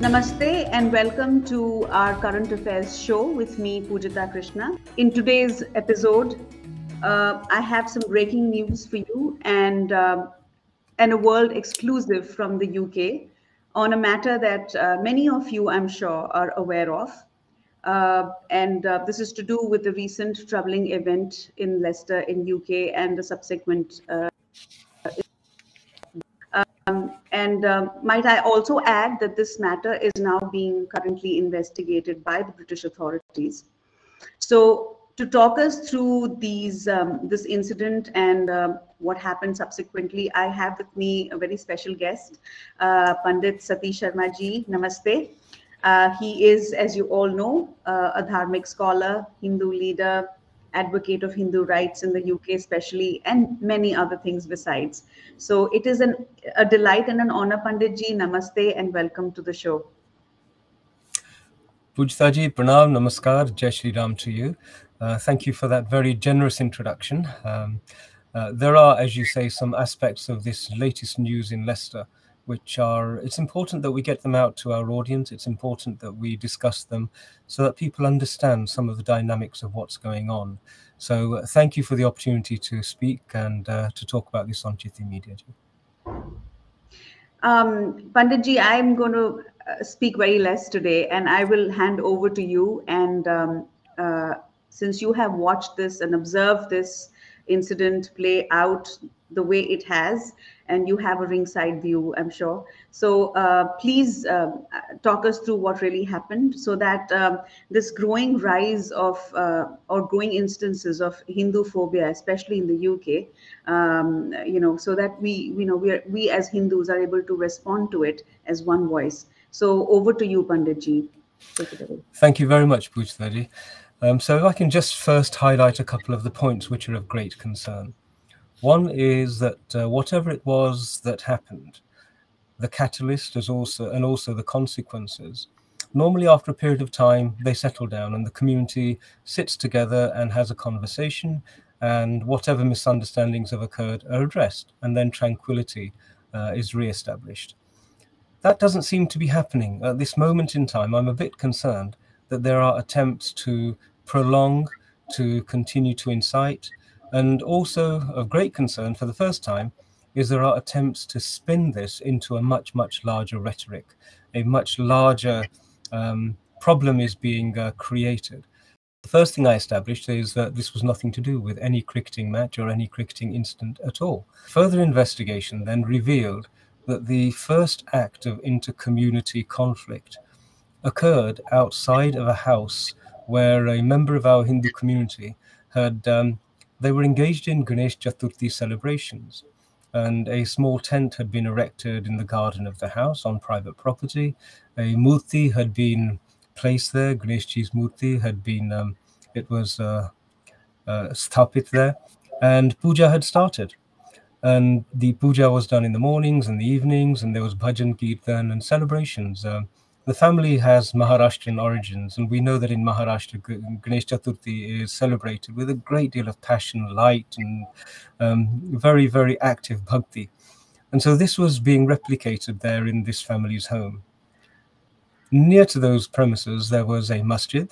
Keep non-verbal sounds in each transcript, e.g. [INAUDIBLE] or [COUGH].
Namaste and welcome to our current affairs show with me, Pujita Krishna. In today's episode, uh, I have some breaking news for you and uh, and a world exclusive from the UK on a matter that uh, many of you, I'm sure, are aware of. Uh, and uh, this is to do with the recent troubling event in Leicester in UK and the subsequent uh, um, and um, might I also add that this matter is now being currently investigated by the British authorities. So to talk us through these um, this incident and uh, what happened subsequently, I have with me a very special guest, uh, Pandit Satish Sharma ji. Namaste. Uh, he is, as you all know, uh, a dharmic scholar, Hindu leader, advocate of Hindu rights in the UK, especially, and many other things besides. So it is an, a delight and an honor, Panditji. Namaste and welcome to the show. Pujtaji, Pranam, Namaskar, Jai Shri Ram to you. Uh, thank you for that very generous introduction. Um, uh, there are, as you say, some aspects of this latest news in Leicester which are it's important that we get them out to our audience it's important that we discuss them so that people understand some of the dynamics of what's going on so uh, thank you for the opportunity to speak and uh, to talk about this on Citti Media. Um, Panditji, I'm going to uh, speak very less today and I will hand over to you. And um, uh, since you have watched this and observed this incident play out the way it has, and you have a ringside view, I'm sure. So uh, please uh, talk us through what really happened so that um, this growing rise of uh, or growing instances of Hindu phobia, especially in the UK, um, you know, so that we, you know, we, are, we as Hindus are able to respond to it as one voice. So over to you, Panditji. Thank you very much, Pujtaji. Um, so if I can just first highlight a couple of the points which are of great concern. One is that uh, whatever it was that happened, the catalyst is also and also the consequences. Normally, after a period of time, they settle down and the community sits together and has a conversation, and whatever misunderstandings have occurred are addressed, and then tranquility uh, is re-established. That doesn't seem to be happening at this moment in time. I'm a bit concerned that there are attempts to prolong, to continue to incite, and also of great concern for the first time is there are attempts to spin this into a much, much larger rhetoric. A much larger um, problem is being uh, created. The first thing I established is that this was nothing to do with any cricketing match or any cricketing incident at all. Further investigation then revealed that the first act of inter-community conflict occurred outside of a house where a member of our Hindu community had um, they were engaged in Ganesh Chaturthi celebrations, and a small tent had been erected in the garden of the house on private property. A murti had been placed there. Ganeshji's murti had been, um, it was uh, uh, stapit there, and puja had started. And the puja was done in the mornings and the evenings, and there was bhajan kirtan and celebrations. Um, the family has Maharashtrian origins, and we know that in Maharashtra, Ganesh Chaturthi is celebrated with a great deal of passion, light, and um, very, very active bhakti. And so this was being replicated there in this family's home. Near to those premises, there was a masjid,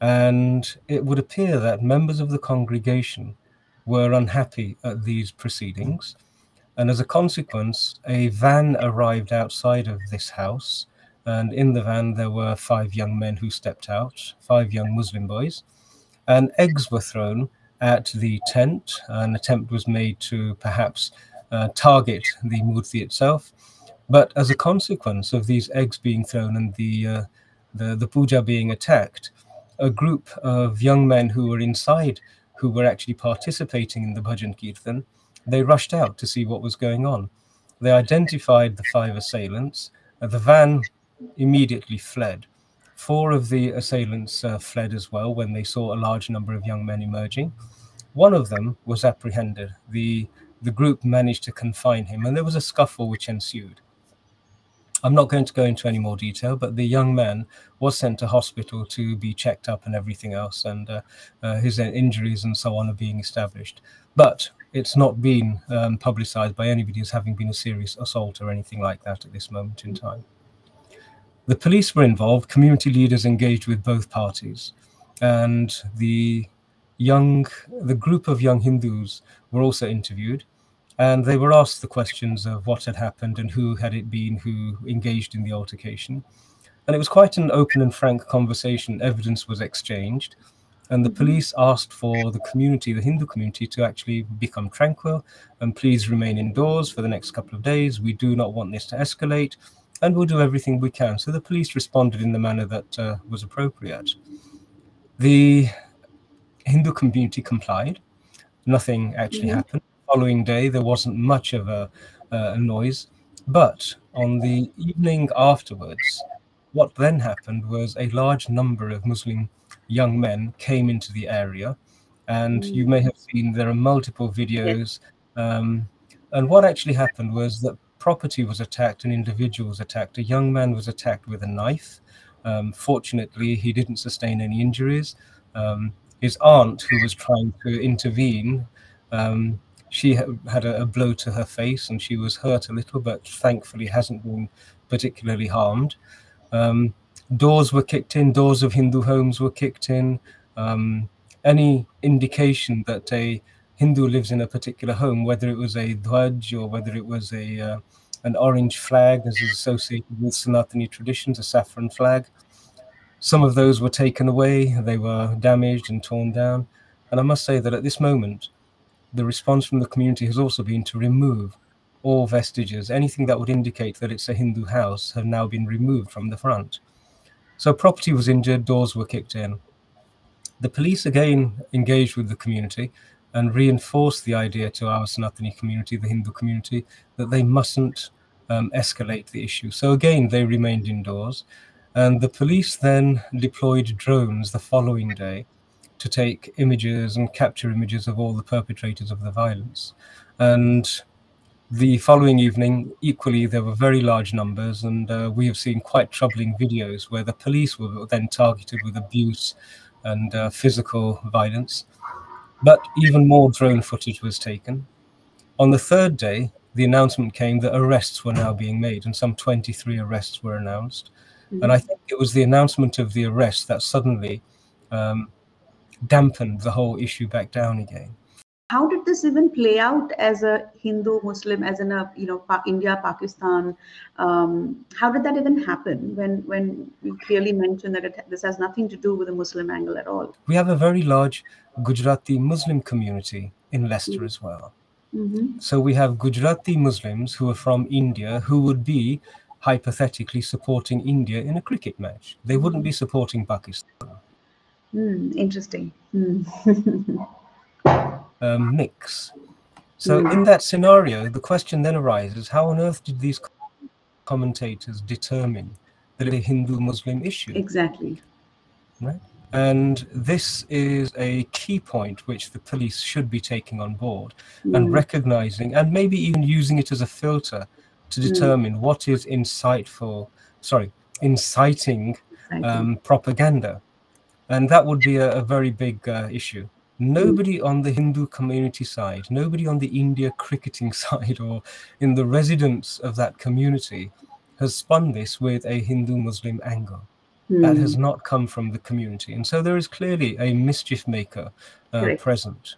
and it would appear that members of the congregation were unhappy at these proceedings. And as a consequence, a van arrived outside of this house and in the van there were five young men who stepped out, five young Muslim boys, and eggs were thrown at the tent. An attempt was made to perhaps uh, target the murti itself, but as a consequence of these eggs being thrown and the uh, the, the puja being attacked, a group of young men who were inside, who were actually participating in the bhajan kirtan, they rushed out to see what was going on. They identified the five assailants. The van immediately fled. Four of the assailants uh, fled as well when they saw a large number of young men emerging. One of them was apprehended. The, the group managed to confine him, and there was a scuffle which ensued. I'm not going to go into any more detail, but the young man was sent to hospital to be checked up and everything else, and uh, uh, his injuries and so on are being established. But it's not been um, publicized by anybody as having been a serious assault or anything like that at this moment in time. The police were involved, community leaders engaged with both parties, and the young, the group of young Hindus were also interviewed, and they were asked the questions of what had happened and who had it been who engaged in the altercation. And it was quite an open and frank conversation. Evidence was exchanged, and the police asked for the community, the Hindu community, to actually become tranquil and please remain indoors for the next couple of days. We do not want this to escalate, and we'll do everything we can. So the police responded in the manner that uh, was appropriate. The Hindu community complied. Nothing actually Mhm. happened. Following day, there wasn't much of a, uh, noise. But on the evening afterwards, what then happened was a large number of Muslim young men came into the area. And you Mm. may have seen there are multiple videos. Um, and what actually happened was that property was attacked and individuals attacked. A young man was attacked with a knife. Um, fortunately, he didn't sustain any injuries. Um, his aunt, who was trying to intervene, um, she ha- had a, a blow to her face and she was hurt a little, but thankfully hasn't been particularly harmed. Um, doors were kicked in, doors of Hindu homes were kicked in. Um, any indication that a Hindu lives in a particular home, whether it was a dhwaj or whether it was a uh, an orange flag, as is associated with Sanatani traditions, a saffron flag, some of those were taken away, they were damaged and torn down. And I must say that at this moment, the response from the community has also been to remove all vestiges. Anything that would indicate that it's a Hindu house have now been removed from the front. So property was injured, doors were kicked in. The police again engaged with the community and reinforce the idea to our Sanatani community, the Hindu community, that they mustn't um, escalate the issue. So again, they remained indoors. And the police then deployed drones the following day to take images and capture images of all the perpetrators of the violence. And the following evening, equally, there were very large numbers, and uh, we have seen quite troubling videos where the police were then targeted with abuse and uh, physical violence. But even more drone footage was taken. On the third day, the announcement came that arrests were now being made, and some 23 arrests were announced. And I think it was the announcement of the arrest that suddenly um, dampened the whole issue back down again. How did this even play out as a Hindu Muslim, as in a you know pa- India Pakistan? Um, how did that even happen? When when you clearly mentioned that it, this has nothing to do with the Muslim angle at all. We have a very large Gujarati Muslim community in Leicester as well. hmm So we have Gujarati Muslims who are from India who would be hypothetically supporting India in a cricket match. They wouldn't be supporting Pakistan. Mm, interesting. Mm. [LAUGHS] Um, mix. So Mm. in that scenario, the question then arises: How on earth did these commentators determine that it's a Hindu-Muslim issue? exactly. Right? And this is a key point which the police should be taking on board and Mm. recognizing and maybe even using it as a filter to Mm. determine what is insightful, sorry, inciting Exactly. um, propaganda. And that would be a, a very big uh, issue. Nobody on the Hindu community side, nobody on the India cricketing [LAUGHS] side or in the residents of that community has spun this with a Hindu Muslim angle that Mm. has not come from the community. And so there is clearly a mischief maker uh, Correct. present.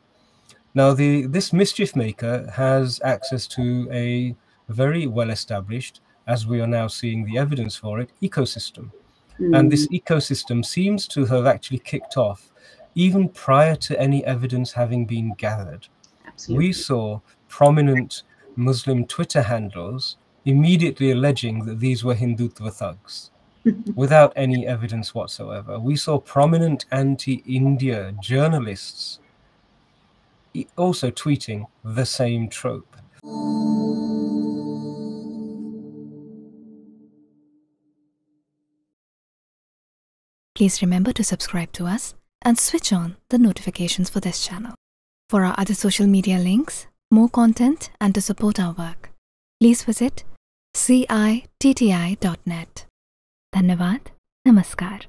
Now, the this mischief maker has access to a very well established, as we are now seeing the evidence for it, ecosystem. And this ecosystem seems to have actually kicked off even prior to any evidence having been gathered. Absolutely. We saw prominent Muslim Twitter handles immediately alleging that these were Hindutva thugs [LAUGHS] without any evidence whatsoever. We saw prominent anti India journalists also tweeting the same trope. Please remember to subscribe to us and switch on the notifications for this channel. For our other social media links, more content, and to support our work, please visit citti.net. Dhanyavad. Namaskar.